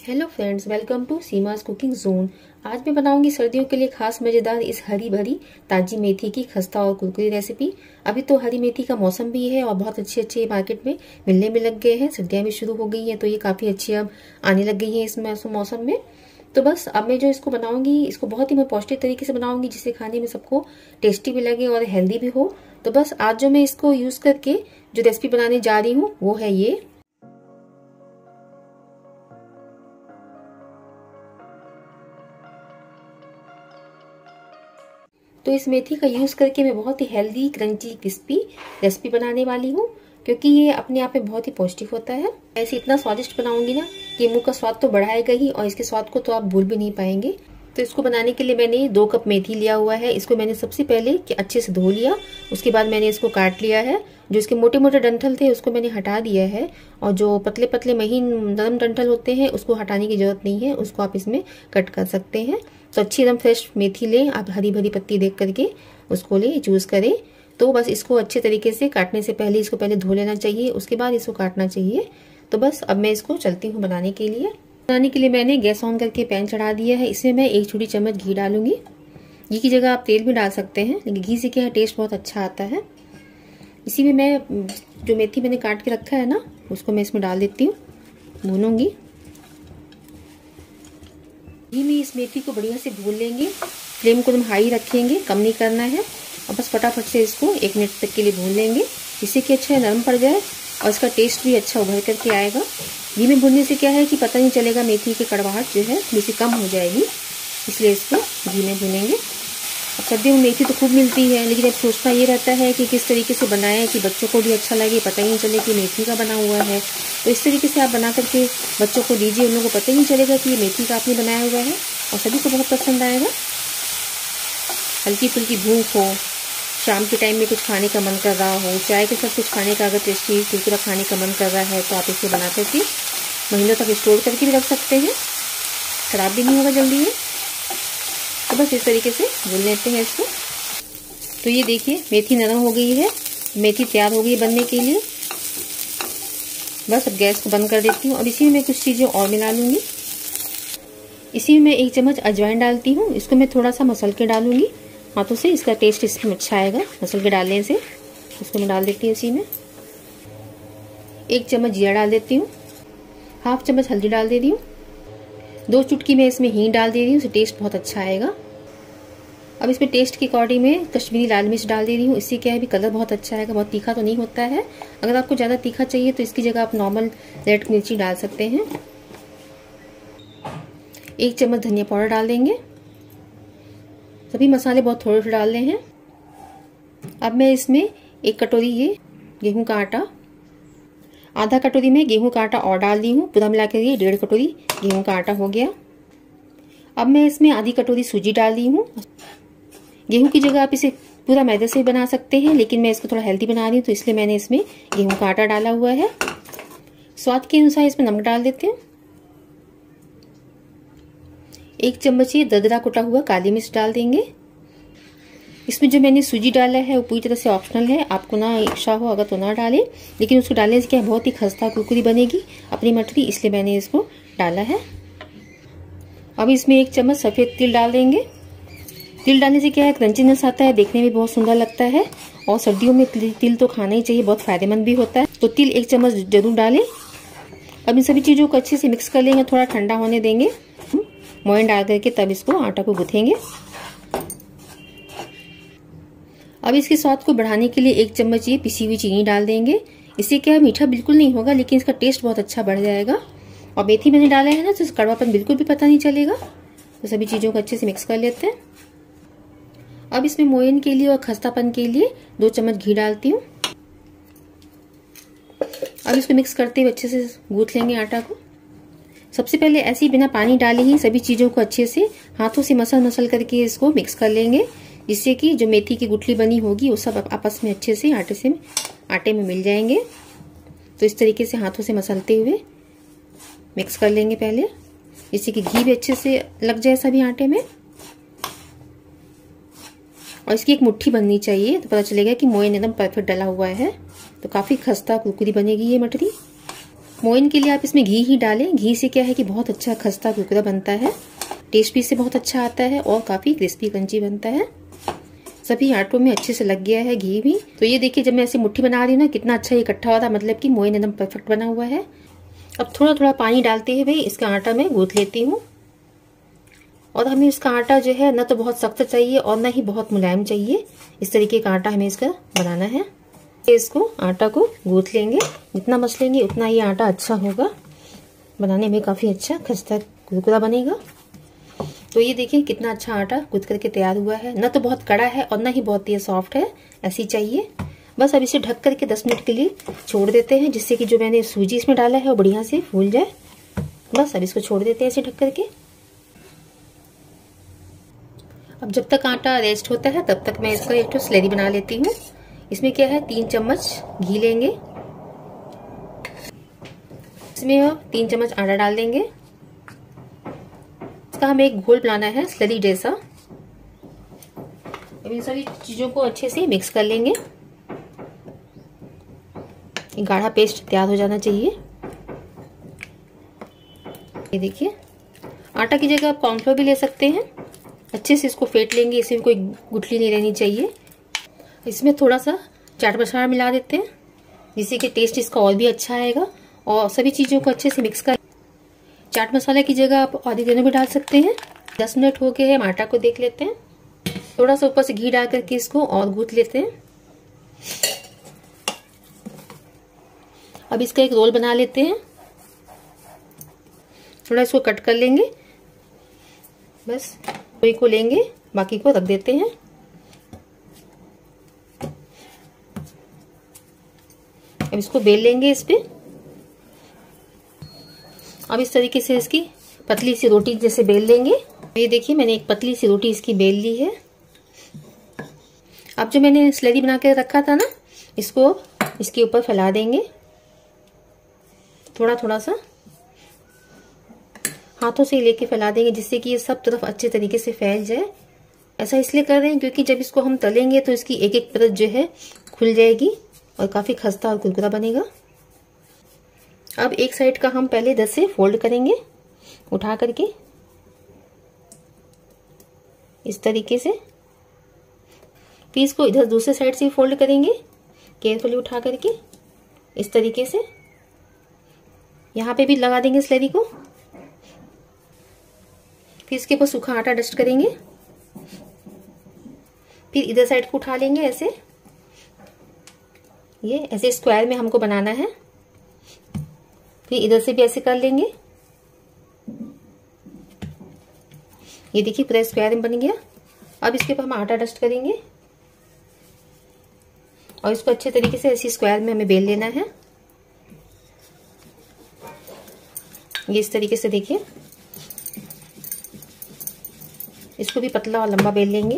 Hello friends welcome to Seema's cooking zone आज मैं बनाऊँगी सर्दियों के लिए खास मज़ेदार इस हरी भरी ताजी मेथी की खस्ता और कुरकुरी रेसिपी अभी तो हरी मेथी का मौसम भी है और बहुत अच्छे अच्छे मार्केट में मिलने में लग गए हैं। सर्दियाँ भी शुरू हो गई हैं तो ये काफ़ी अच्छी अब आने लग गई है इस मौसम में। तो बस अब मैं जो इसको बनाऊँगी, इसको बहुत ही मैं पौष्टिक तरीके से बनाऊँगी जिससे खाने में सबको टेस्टी भी लगे और हेल्दी भी हो। तो बस आज जो मैं इसको यूज़ करके जो रेसिपी बनाने जा रही हूँ, वो है ये। तो इस मेथी का यूज़ करके मैं बहुत ही हेल्दी क्रंची क्रिस्पी रेसिपी बनाने वाली हूँ, क्योंकि ये अपने आप में बहुत ही पौष्टिक होता है। ऐसे इतना स्वादिष्ट बनाऊँगी ना कि मुँह का स्वाद तो बढ़ाएगा ही और इसके स्वाद को तो आप भूल भी नहीं पाएँगे। तो इसको बनाने के लिए मैंने दो कप मेथी लिया हुआ है। इसको मैंने सबसे पहले कि अच्छे से धो लिया, उसके बाद मैंने इसको काट लिया है। जो इसके मोटे मोटे डंठल थे, उसको मैंने हटा दिया है और जो पतले पतले महीन नरम डंठल होते हैं, उसको हटाने की ज़रूरत नहीं है, उसको आप इसमें कट कर सकते हैं। तो अच्छी एकदम फ्रेश मेथी लें, आप हरी भरी पत्ती देख करके उसको ले चूज़ करें। तो बस इसको अच्छे तरीके से काटने से पहले इसको पहले धो लेना चाहिए, उसके बाद इसको काटना चाहिए। तो बस अब मैं इसको चलती हूँ बनाने के लिए। बनाने के लिए मैंने गैस ऑन करके पैन चढ़ा दिया है, इसमें मैं एक छोटी चम्मच घी डालूँगी। घी की जगह आप तेल भी डाल सकते हैं, लेकिन घी से क्या है टेस्ट बहुत अच्छा आता है। इसी में मैं, जो मेथी मैंने काट के रखा है ना, उसको मैं इसमें डाल देती हूँ, भूनूँगी। घी में इस मेथी को बढ़िया से भून लेंगे। फ्लेम को एकदम हाई रखेंगे, कम नहीं करना है। और बस फटाफट से इसको एक मिनट तक के लिए भून लेंगे इससे कि अच्छा नरम पड़ जाए और इसका टेस्ट भी अच्छा उभर करके आएगा। घी में भूनने से क्या है कि पता नहीं चलेगा मेथी की कड़वाहट जो है, थोड़ी सी कम हो जाएगी। इसलिए इसको घी में भूनेंगे। अब सर्दियों में मेथी तो खूब मिलती है, लेकिन अब सोचना ये रहता है कि किस तरीके से बनाएँ कि बच्चों को भी अच्छा लगे, पता ही नहीं चले कि मेथी का बना हुआ है। तो इस तरीके से आप बना करके बच्चों को दीजिए, उन लोगों को पता ही नहीं चलेगा कि ये मेथी का आपने बनाया हुआ है और सभी को बहुत पसंद आएगा। हल्की फुल्की भूख हो, शाम के टाइम में कुछ खाने का मन कर रहा हो, चाय के साथ कुछ खाने का अगर टेस्टी कुरकुरा खाने का मन कर रहा है तो आप इसे बना करके महीनों तक स्टोर करके भी रख सकते हैं। खराब भी नहीं होगा जल्दी में तो बस इस तरीके से भून लेते हैं इसको। तो ये देखिए, मेथी नरम हो गई है। मेथी तैयार हो गई बनने के लिए। बस अब गैस को बंद कर देती हूँ। अब इसी में कुछ चीज़ें और मिला लूँगी। इसी में मैं एक चम्मच अजवाइन डालती हूँ। इसको मैं थोड़ा सा मसल के डालूँगी। हाथों से इसका टेस्ट इसमें अच्छा आएगा। मसल के डालने से इसको मैं डाल देती हूँ इसी में। एक चम्मच जीरा डाल देती हूँ। हाफ़ चम्मच हल्दी डाल दे रही हूँ। दो चुटकी मैं इसमें हींग डाल दे रही हूँ। इससे टेस्ट बहुत अच्छा आएगा। अब इसमें टेस्ट के अकॉर्डिंग में कश्मीरी लाल मिर्च डाल दे रही हूँ। इससे क्या है भी कलर बहुत अच्छा आएगा बहुत तीखा तो नहीं होता है। अगर आपको ज़्यादा तीखा चाहिए तो इसकी जगह आप नॉर्मल रेड मिर्ची डाल सकते हैं। एक चम्मच धनिया पाउडर डाल देंगे। सभी मसाले बहुत थोड़े थोड़े डाल रहे हैं। अब मैं इसमें एक कटोरी ये गेहूँ का आटा, आधा कटोरी में गेहूँ का आटा और डाल दी हूँ। पूरा मिलाकर ये डेढ़ कटोरी गेहूँ का आटा हो गया। अब मैं इसमें आधी कटोरी सूजी डाल दी हूँ। गेहूँ की जगह आप इसे पूरा मैदे से ही बना सकते हैं, लेकिन मैं इसको थोड़ा हेल्दी बना रही हूँ तो इसलिए मैंने इसमें गेहूँ का आटा डाला हुआ है। स्वाद के अनुसार इसमें नमक डाल देते हैं। एक चम्मच ये ददरा कुटा हुआ काली मिर्च डाल देंगे। इसमें जो मैंने सूजी डाला है, वो पूरी तरह से ऑप्शनल है। आपको ना इच्छा हो अगर तो ना डालें, लेकिन उसको डालने से क्या बहुत ही खस्ता कुरकुरी बनेगी अपनी मटरी इसलिए मैंने इसको डाला है। अब इसमें एक चम्मच सफ़ेद तिल डाल देंगे। तिल डालने से क्या है? क्रंचीनेस आता है, देखने में बहुत सुंदर लगता है और सर्दियों में तिल तो खाना ही चाहिए, बहुत फ़ायदेमंद भी होता है। तो तिल एक चम्मच ज़रूर डालें। अब इन सभी चीज़ों को अच्छे से मिक्स कर लेंगे, थोड़ा ठंडा होने देंगे। मोइन डाल करके तब इसको आटा को गुथेंगे। अब इसके स्वाद को बढ़ाने के लिए एक चम्मच ये पिसी हुई चीनी डाल देंगे। इससे क्या है, मीठा बिल्कुल नहीं होगा, लेकिन इसका टेस्ट बहुत अच्छा बढ़ जाएगा। और मेथी मैंने डाला है ना तो कड़वापन बिल्कुल भी पता नहीं चलेगा। तो सभी चीज़ों को अच्छे से मिक्स कर लेते हैं। अब इसमें मोयन के लिए और खस्तापन के लिए दो चम्मच घी डालती हूँ। अब इसको मिक्स करते हुए अच्छे से गूथ लेंगे आटा को। सबसे पहले ऐसे ही बिना पानी डाले ही सभी चीज़ों को अच्छे से हाथों से मसल मसल करके इसको मिक्स कर लेंगे, जिससे कि जो मेथी की गुठली बनी होगी, वो सब आपस में अच्छे से आटे से, आटे में मिल जाएँगे। तो इस तरीके से हाथों से मसलते हुए मिक्स कर लेंगे पहले, जिससे कि घी भी अच्छे से लग जाए सभी आटे में। और इसकी एक मुट्ठी बननी चाहिए तो पता चलेगा कि मोइन एकदम परफेक्ट डला हुआ है। तो काफ़ी खस्ता कुरकुरी बनेगी ये मटरी। मोइन के लिए आप इसमें घी ही डालें। घी से क्या है कि बहुत अच्छा खस्ता कुरकुरा बनता है। टेस्ट भी इससे बहुत अच्छा आता है और काफ़ी क्रिस्पी क्रंची बनता है। सभी आटों में अच्छे से लग गया है घी भी। तो ये देखिए, जब मैं ऐसे मुट्ठी बना रही हूँ ना, कितना अच्छा ये इकट्ठा हो। रहा मतलब कि मोइन एकदम परफेक्ट बना हुआ है। अब थोड़ा थोड़ा पानी डालते हुए इसका आटा मैं गूथ लेती हूँ। और हमें इसका आटा जो है न तो बहुत सख्त चाहिए और न ही बहुत मुलायम चाहिए। इस तरीके का आटा हमें इसका बनाना है। इसको आटा को गूथ लेंगे। जितना मसलेंगे उतना ये आटा अच्छा होगा। बनाने में काफ़ी अच्छा खस्ता कुरकुरा बनेगा। तो ये देखिए कितना अच्छा आटा गूथ करके तैयार हुआ है। न तो बहुत कड़ा है और न ही बहुत ये सॉफ्ट है। ऐसी चाहिए। बस अब इसे ढक करके 10 मिनट के लिए छोड़ देते हैं, जिससे कि जो मैंने सूजी इसमें डाला है वो बढ़िया से फूल जाए। बस अब इसको छोड़ देते हैं इसे ढक करके। अब जब तक आटा रेस्ट होता है, तब तक मैं इसका एक तो स्लेरी बना लेती हूँ। इसमें क्या है? तीन चम्मच घी लेंगे। इसमें तीन चम्मच आटा डाल देंगे। इसका हमें एक घोल बनाना है, स्लरी जैसा। अब इन सभी चीज़ों को अच्छे से मिक्स कर लेंगे। गाढ़ा पेस्ट तैयार हो जाना चाहिए। ये देखिए, आटा की जगह आप कॉर्नफ्लोर भी ले सकते हैं। अच्छे से इसको फेंट लेंगे इसमें कोई गुठली नहीं रहनी चाहिए। इसमें थोड़ा सा चाट मसाला मिला देते हैं, जिससे कि टेस्ट इसका और भी अच्छा आएगा। और सभी चीज़ों को अच्छे से मिक्स कर चाट मसाला की जगह आप आधी देने भी डाल सकते हैं। दस मिनट हो गए हैं आटा को देख लेते हैं। थोड़ा सा ऊपर से घी डाल करके इसको और गूथ लेते हैं। अब इसका एक रोल बना लेते हैं। थोड़ा इसको कट कर लेंगे। बस। कोई को लेंगे, बाकी को रख देते हैं। अब इसको बेल लेंगे इस पर अब इस तरीके से इसकी पतली सी रोटी जैसे बेल लेंगे। ये देखिए, मैंने एक पतली सी रोटी इसकी बेल ली है। अब जो मैंने स्लेरी बना के रखा था ना, इसको इसके ऊपर फैला देंगे। थोड़ा थोड़ा सा। हाथों से लेके फैला देंगे जिससे कि ये सब तरफ़ अच्छे तरीके से फैल जाए। ऐसा इसलिए कर रहे हैं क्योंकि जब इसको हम तलेंगे तो इसकी एक एक परत जो है खुल जाएगी और काफ़ी खस्ता और कुरकुरा बनेगा। अब एक साइड का हम पहले दस से फोल्ड करेंगे उठा करके। इस तरीके से। फिर इसको इधर दूसरे साइड से फोल्ड करेंगे, केयरफुली उठा करके। इस तरीके से। यहाँ पे भी लगा देंगे स्लरी को। फिर इसके ऊपर सूखा आटा डस्ट करेंगे। फिर इधर साइड को उठा लेंगे ऐसे। ये ऐसे स्क्वायर में हमको बनाना है। फिर इधर से भी ऐसे कर लेंगे। ये देखिए पूरा स्क्वायर में बन गया। अब इसके ऊपर हम आटा डस्ट करेंगे। और इसको अच्छे तरीके से ऐसे स्क्वायर में हमें बेल लेना है। ये इस तरीके से देखिए। इसको भी पतला और लंबा बेल लेंगे।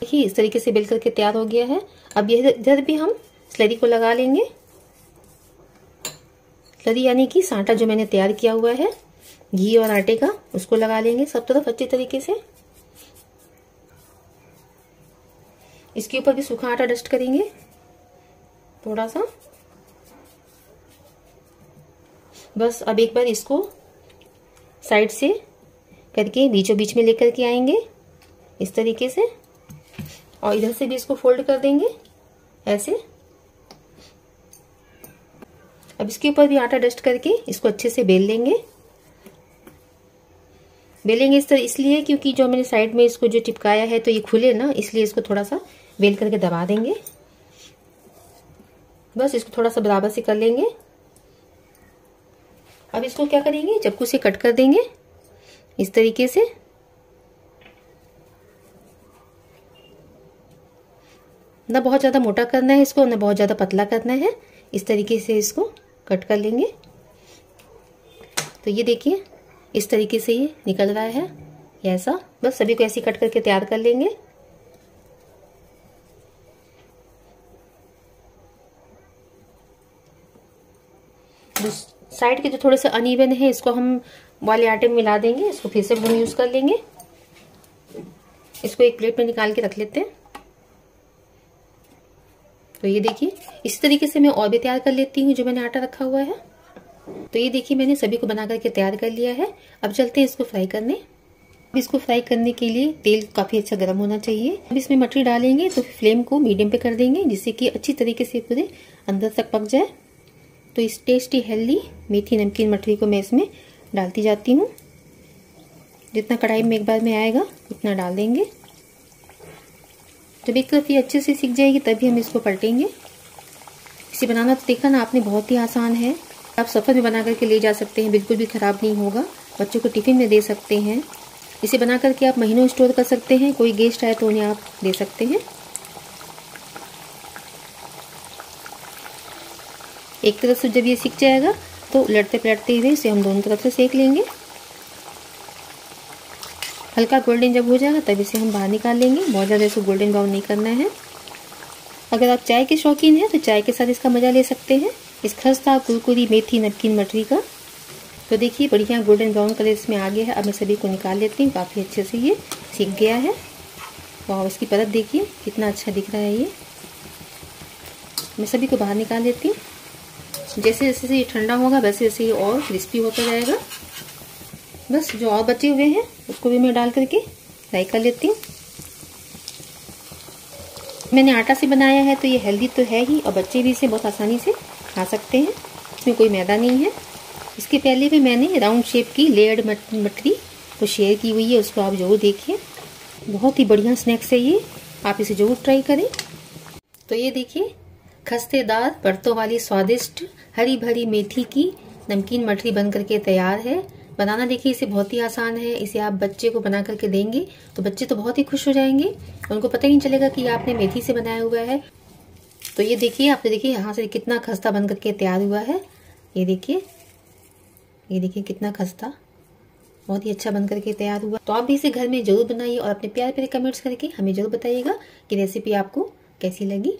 देखिए, इस तरीके से बेल करके तैयार हो गया है। अब ये इधर भी हम स्लरी को लगा लेंगे। स्लरी यानी कि सांटा जो मैंने तैयार किया हुआ है, घी और आटे का, उसको लगा लेंगे सब तरफ़ अच्छी तरीके से। इसके ऊपर भी सूखा आटा डस्ट करेंगे थोड़ा सा बस अब एक बार इसको साइड से करके बीचों बीच में लेकर के आएँगे, इस तरीके से। और इधर से भी इसको फोल्ड कर देंगे, ऐसे। अब इसके ऊपर भी आटा डस्ट करके इसको अच्छे से बेल लेंगे। बेलेंगे इस तरह इसलिए क्योंकि जो मैंने साइड में इसको जो चिपकाया है तो ये खुले ना, इसलिए इसको थोड़ा सा बेल करके दबा देंगे। बस इसको थोड़ा सा बराबर से कर लेंगे। अब इसको क्या करेंगे? चक्कू से कट कर देंगे। इस तरीके से? ना बहुत ज़्यादा मोटा करना है इसको, ना बहुत ज़्यादा पतला करना है। इस तरीके से इसको कट कर लेंगे। तो ये देखिए, इस तरीके से ये निकल रहा है। ऐसा, बस सभी को ऐसे कट करके तैयार कर लेंगे। साइड के जो थोड़े से अनइवन है, इसको हम वाले आटे में मिला देंगे, इसको फिर से हम यूज़ कर लेंगे। इसको एक प्लेट में निकाल के रख लेते हैं। तो ये देखिए, इसी तरीके से मैं और भी तैयार कर लेती हूँ जो मैंने आटा रखा हुआ है। तो ये देखिए, मैंने सभी को बना करके तैयार कर लिया है। अब चलते हैं इसको फ्राई करने। अब इसको फ्राई करने के लिए तेल काफ़ी अच्छा गर्म होना चाहिए। अब इसमें मटरी डालेंगे तो फ्लेम को मीडियम पे कर देंगे, जिससे कि अच्छी तरीके से पूरे अंदर तक पक जाए। तो इस टेस्टी, हेल्दी मेथी नमकीन मटरी को मैं इसमें डालती जाती हूँ। जितना कढ़ाई में एक बार में आएगा, उतना डाल देंगे। जब एक तरफ़ ये अच्छे से सीख जाएगी, तभी हम इसको पलटेंगे। इसे बनाना तो देखा ना आपने, बहुत ही आसान है। आप सफ़र में बना करके ले जा सकते हैं, बिल्कुल भी ख़राब नहीं होगा। बच्चों को टिफ़िन में दे सकते हैं। इसे बना करके आप महीनों स्टोर कर सकते हैं। कोई गेस्ट आए तो उन्हें आप दे सकते हैं। एक तरफ़ से जब ये सीख जाएगा तो उलटते पलटते हुए इसे हम दोनों तरफ़ से सेक लेंगे। हल्का गोल्डन जब हो जाएगा, तब इसे हम बाहर निकाल लेंगे। बहुत ज़्यादा इसे गोल्डन ब्राउन नहीं करना है। अगर आप चाय के शौकीन हैं तो चाय के साथ इसका मज़ा ले सकते हैं। इस खस्ता, कुरकुरी, मेथी, नमकीन मटरी का। तो देखिए, बढ़िया गोल्डन ब्राउन कलर इसमें आ गया है। अब मैं सभी को निकाल लेती हूँ। काफ़ी अच्छे से ये सीख गया है। और इसकी परत देखिए, कितना अच्छा दिख रहा है ये। मैं सभी को बाहर निकाल लेती हूँ। जैसे जैसे ये ठंडा होगा, वैसे वैसे ये और क्रिस्पी होता जाएगा। बस जो और बचे हुए हैं, उसको भी मैं डाल करके फ्राई कर लेती हूँ। मैंने आटा से बनाया है तो ये हेल्दी तो है ही, और बच्चे भी इसे बहुत आसानी से खा सकते हैं। इसमें कोई मैदा नहीं है। इसके पहले भी मैंने राउंड शेप की लेयर्ड मटरी को शेयर की हुई है, उसको आप ज़रूर देखिए। बहुत ही बढ़िया स्नैक्स है ये। आप इसे ज़रूर ट्राई करें। तो ये देखिए खस्तेदार परतों वाली स्वादिष्ट हरी भरी मेथी की नमकीन मठरी बन करके तैयार है। बनाना देखिए, इसे बहुत ही आसान है। इसे आप बच्चे को बना करके देंगे तो बच्चे तो बहुत ही खुश हो जाएँगे। उनको पता ही नहीं चलेगा कि आपने मेथी से बनाया हुआ है। तो ये देखिए, आपने देखिए, यहाँ से कितना खस्ता बन करके तैयार हुआ है। ये देखिए ये देखिए कितना खस्ता। बहुत ही अच्छा बन करके तैयार हुआ। तो आप भी इसे घर में ज़रूर बनाइए और अपने प्यार प्यारे कमेंट्स करके हमें ज़रूर बताइएगा कि रेसिपी आपको कैसी लगी।